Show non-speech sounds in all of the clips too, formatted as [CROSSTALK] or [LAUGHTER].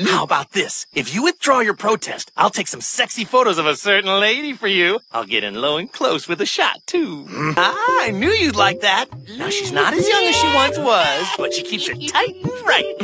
How about this? If you withdraw your protest, I'll take some sexy photos of a certain lady for you. I'll get in low and close with a shot, too. Ah, I knew you'd like that. Now, she's not as young as she once was, but she keeps it tight and right.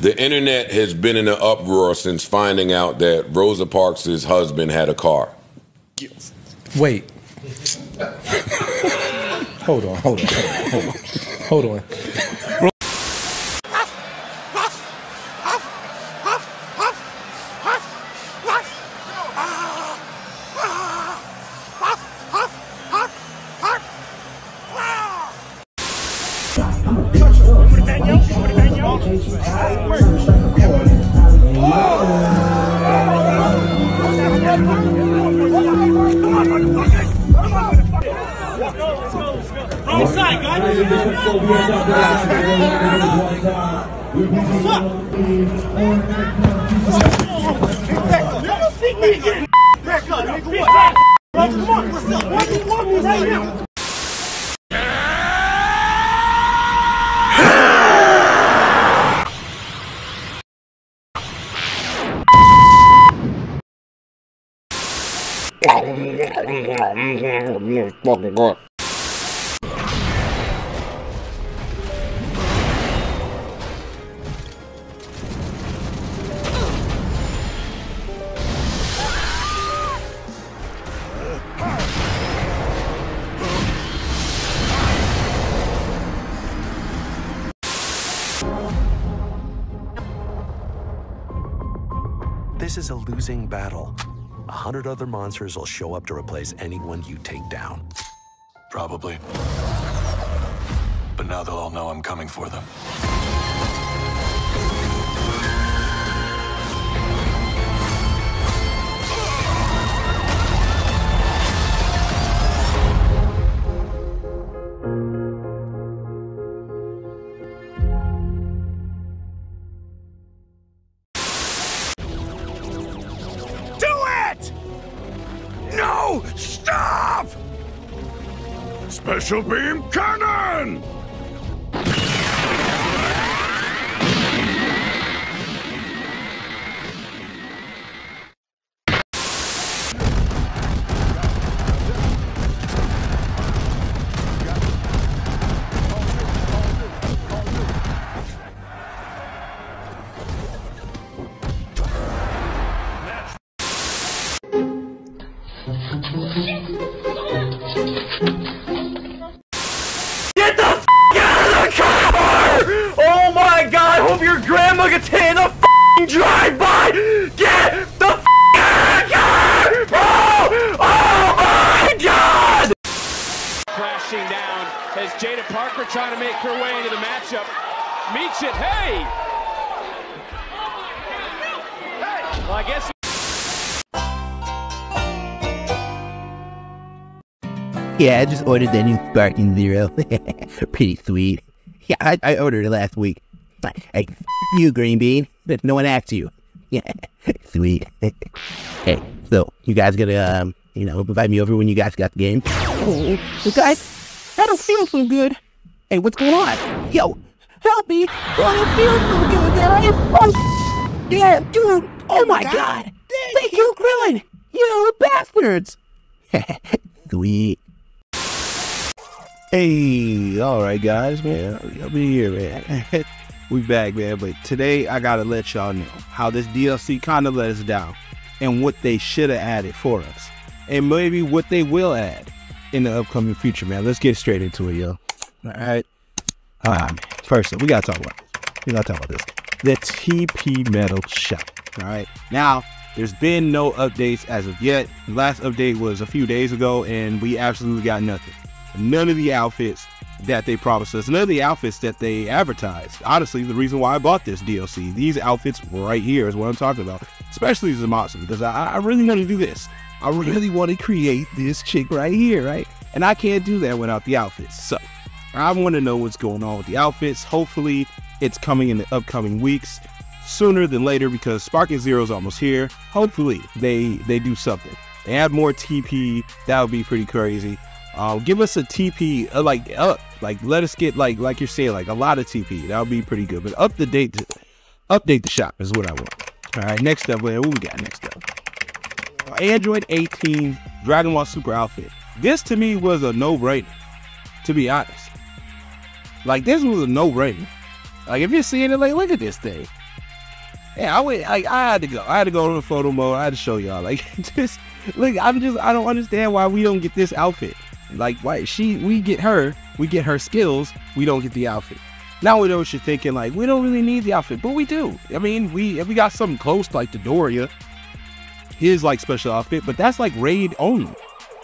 The internet has been in an uproar since finding out that Rosa Parks' husband had a car. Wait. hold on, hold on, hold on, hold on. Wrong side, guys. Back up, nigga. What? Come on, what's up? Why do you want me right now? This is a losing battle. A hundred other monsters will show up to replace anyone you take down. Probably. But now they'll all know I'm coming for them. Special beam cannon! Yeah, I just ordered that new Sparking Zero. [LAUGHS] Pretty sweet. Yeah, I, I ordered it last week. Hey, you, Green Bean. But no one asked you. [LAUGHS] Yeah, sweet. [LAUGHS] hey, so you guys gonna, um, you know, invite me over when you guys got the game? Oh, guys, I don't feel so good. Hey, what's going on? Yo, help me. I don't feel so good, guys. Oh, yeah, dude. Oh, my god. Thank you, Krillin. You bastards. Sweet. Hey, all right, guys, man. I'll be here, man. [LAUGHS] we back, man. But today, I gotta let y'all know how this DLC kind of let us down, and what they should have added for us, and maybe what they will add in the upcoming future, man. Let's get straight into it, yo. All right. All right, man. First up, we gotta talk about. We gotta talk about this. The TP Medal Shop. All right. Now, there's been no updates as of yet. The last update was a few days ago, and we absolutely got nothing. None of the outfits that they promised us, none of the outfits that they advertised. Honestly, the reason why I bought this DLC, these outfits right here is what I'm talking about. Especially Zamasu, because I, I really want to do this. I really want to create this chick right here, right? And I can't do that without the outfits. So I want to know what's going on with the outfits. Hopefully, it's coming in the upcoming weeks sooner than later because Sparking Zero is almost here. Hopefully, they they do something. They add more TP. That would be pretty crazy. Uh, give us a TP, uh, like up, like let us get like like you're saying, like a lot of TP. That would be pretty good. But up the date, Update the shop is what I want. All right, next up, what we got next up? Android 18 Dragon Ball Super outfit. This to me was a no-brainer, to be honest. Like this was a no-brainer. Like if you're seeing it, like look at this thing. Yeah, I went. Like I had to go. I had to go to the photo mode. I had to show y'all. Like [LAUGHS] just look. I'm just. I don't understand why we don't get this outfit. Like why she? We get her. We get her skills. We don't get the outfit. Now we know what you're thinking. Like we don't really need the outfit, but we do. I mean, we we got something close like the Doria, his like special outfit, but that's like raid only.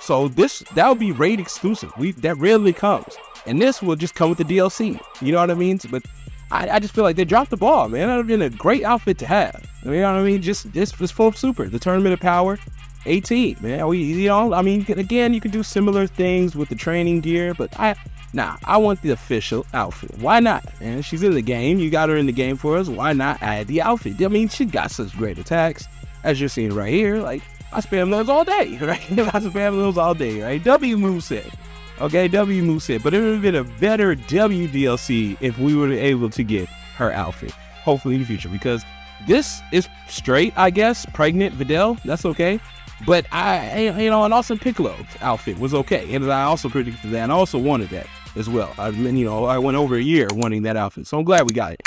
So this that would be raid exclusive. We that rarely comes, and this will just come with the DLC. You know what I mean? But I, I just feel like they dropped the ball, man. That would have been a great outfit to have. You know what I mean? Just this was full super. The tournament of power, 18, man. We you know, I mean, again, you can do similar things with the training gear, but I Nah, I want the official outfit. Why not? And she's in the game. You got her in the game for us. Why not add the outfit? I mean, she got such great attacks, as you're seeing right here. Like, I spam those all day, [LAUGHS] right? I spam those all day, right? W moveset. Okay, W moveset. But it would have been a better W DLC if we were able to get her outfit. Hopefully in the future. Because this is straight, I guess. Pregnant Videl. That's okay. But I, you know, and also Piccolo's outfit was okay. And I also predicted that and I also wanted that as well. I mean, you know, I went over a year wanting that outfit. So I'm glad we got it.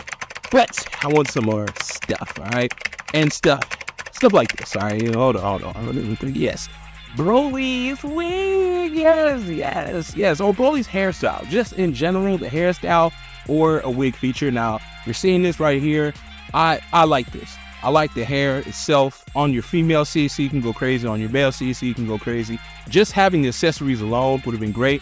But I want some more stuff, all right? And stuff, stuff like this, all right? Hold on, hold on. Yes. Broly's wig, yes, yes, yes. Or Broly's hairstyle, just in general, the hairstyle or a wig feature. Now, you're seeing this right here. I, I like this. I like the hair itself. On your female CC, you can go crazy. On your male CC, you can go crazy. Just having the accessories alone would have been great.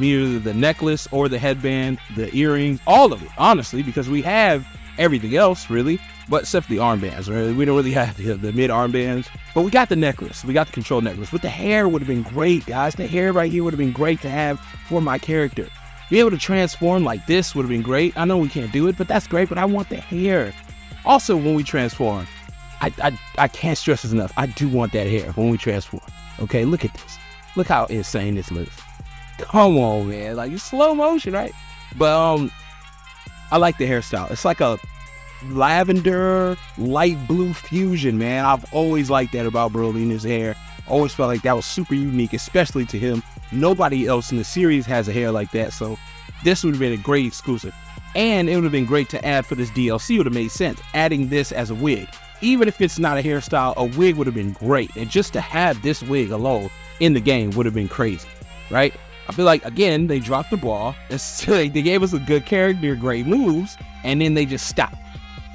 Either the necklace or the headband, the earrings, all of it, honestly, because we have everything else, really, but except the armbands. Right? We don't really [LAUGHS] have the, the mid armbands, but we got the necklace. We got the control necklace. But the hair would have been great, guys. The hair right here would have been great to have for my character. Be able to transform like this would have been great. I know we can't do it, but that's great. But I want the hair. Also, when we transform, I, I, I can't stress this enough. I do want that hair when we transform. Okay, look at this. Look how insane this looks. Come on, man. Like it's slow motion, right? But um I like the hairstyle. It's like a lavender light blue fusion, man. I've always liked that about Broly and his hair. Always felt like that was super unique, especially to him. Nobody else in the series has a hair like that, so this would have been a great exclusive. And it would have been great to add for this DLC. Would have made sense adding this as a wig. Even if it's not a hairstyle, a wig would have been great. And just to have this wig alone in the game would have been crazy, right? I feel like again they dropped the ball. [LAUGHS] They gave us a good character, great moves, and then they just stopped.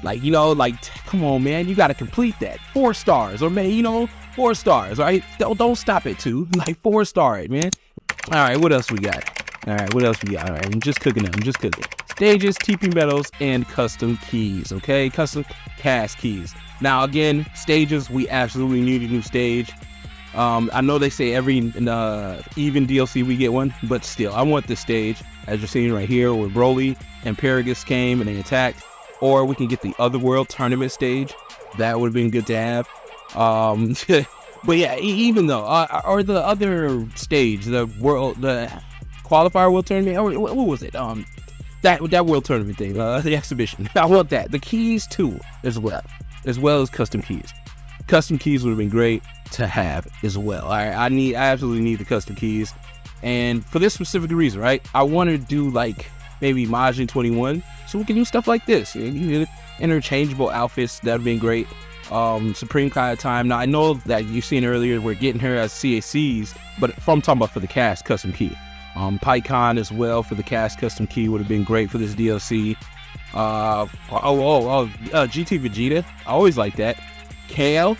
Like you know, like come on, man, you got to complete that four stars or maybe you know four stars, right? Don't don't stop it too. [LAUGHS] Like four star it, man. All right, what else we got? All right, what else we got? All right, I'm just cooking them. I'm just cooking. Stages, TP medals, and custom keys. Okay, custom cast keys. Now again, stages. We absolutely need a new stage. Um, I know they say every uh, even DLC we get one, but still, I want this stage, as you're seeing right here, where Broly and Paragus came and they attacked. Or we can get the Otherworld tournament stage. That would have been good to have. Um, [LAUGHS] but yeah, even though, uh, or the other stage, the world, the qualifier world tournament, or what was it? Um, that that world tournament thing, uh, [LAUGHS] the exhibition. [LAUGHS] I want that. The keys too, as well, as well as custom keys. Custom keys would have been great to have as well. Right, I need, I absolutely need the custom keys, and for this specific reason, right? I want to do like maybe Majin 21, so we can do stuff like this. Interchangeable outfits that'd been great. Um, Supreme Kai time. Now I know that you've seen earlier we're getting her as CACs, but from talking about for the cast custom key. Um, Pikkon as well for the cast custom key would have been great for this DLC. Uh, oh, oh, oh, uh, GT Vegeta. I always like that. Kale,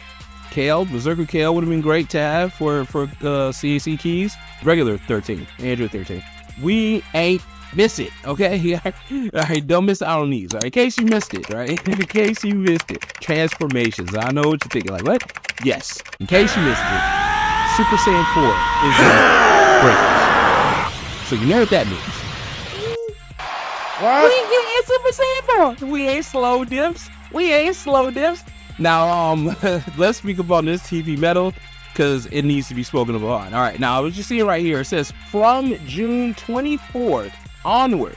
Kale, Berserker Kale would have been great to have for for uh, CAC keys. Regular 13, Android 13. We ain't miss it, okay? [LAUGHS] all right, don't miss out on these. All right, in case you missed it, right? [LAUGHS] in case you missed it, transformations. I know what you're thinking. Like what? Yes. In case you missed it, Super Saiyan 4 is breakers. So you know what that means. What? We ain't Super Saiyan 4. We ain't slow dips. We ain't slow dips. Now, um, [LAUGHS] let's speak about this TP medal because it needs to be spoken about. All right, now I was just seeing right here. It says from June 24th onward,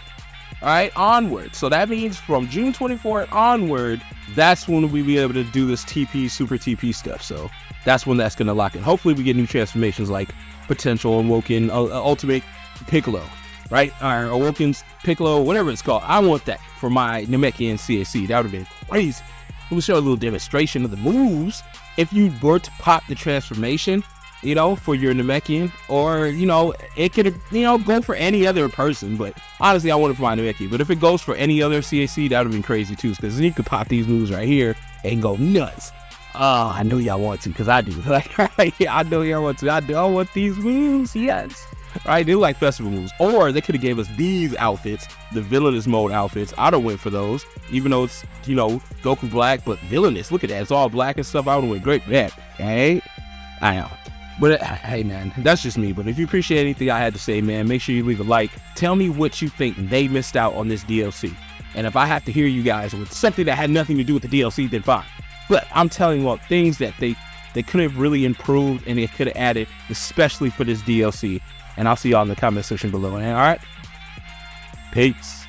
All right, onward. So that means from June 24th onward, that's when we'll be able to do this TP Super TP stuff. So that's when that's gonna lock in. Hopefully, we get new transformations like potential Awoken uh, uh, Ultimate Piccolo, right? Or Awoken's Piccolo, whatever it's called. I want that for my Namekian CAC. That would have been crazy. We'll show a little demonstration of the moves. If you were to pop the transformation, you know, for your Namekian, or you know, it could you know go for any other person. But honestly, I want it for my Namekian. But if it goes for any other CAC, that would have been crazy too, because then you could pop these moves right here and go nuts. Oh, I know y'all want to, because I do. [LAUGHS] Like, [LAUGHS] I know y'all want to. I do. I want these moves. Yes. Right? They look like festival moves. Or they could have gave us these outfits, the villainous mode outfits. I'd have went for those, even though it's, you know, Goku Black, but villainous. Look at that. It's all black and stuff. I would have went great for that. Okay? I know. But uh, hey, man, that's just me. But if you appreciate anything I had to say, man, make sure you leave a like. Tell me what you think they missed out on this DLC. And if I have to hear you guys with something that had nothing to do with the DLC, then fine. But I'm telling you all things that they they could have really improved and they could have added, especially for this DLC. And I'll see y'all in the comment section below. And all right, peace.